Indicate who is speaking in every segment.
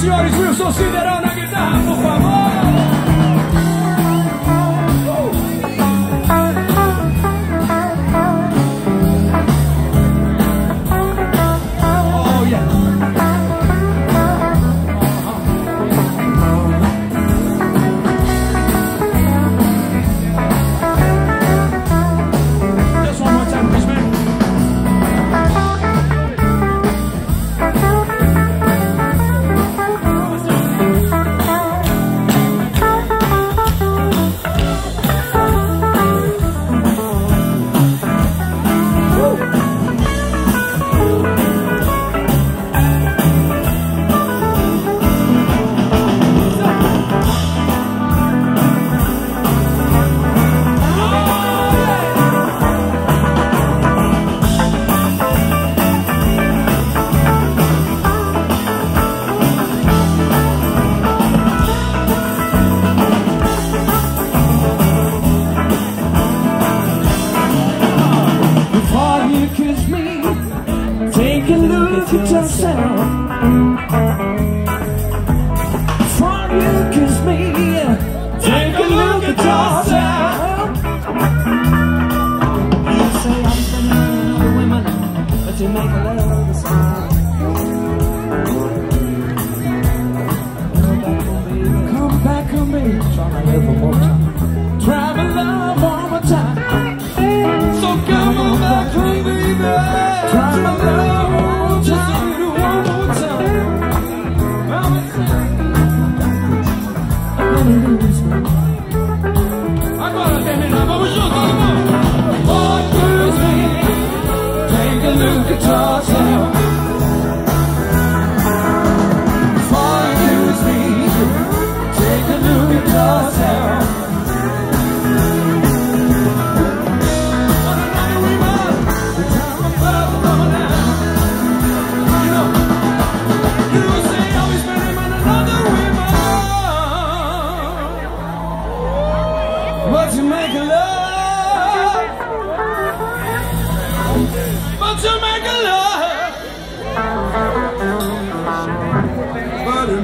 Speaker 1: senhores, Wilson Cinderela. You kiss me. Take a look at yourself. You say I'm the man of women But you make a little the Come back Come back on me Try my little more. time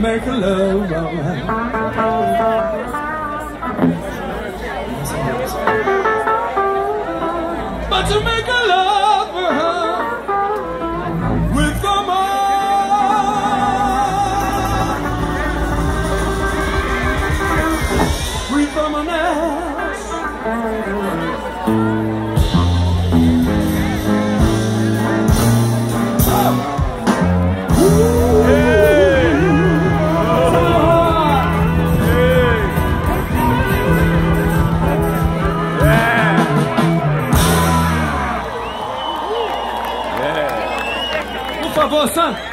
Speaker 1: American love. But to make a love uh-huh. with the man, with the man else. favor, Santos.